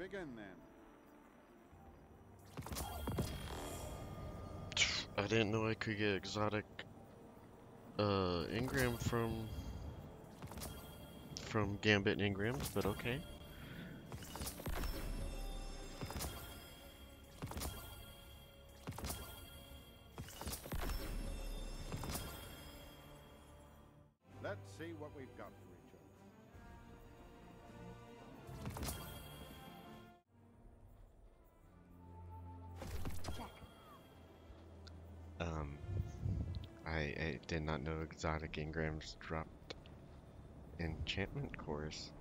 again then. I didn't know I could get exotic uh engram from from Gambit and engrams, but okay. Let's see what we've got for each Um, I, I did not know exotic engrams dropped enchantment cores.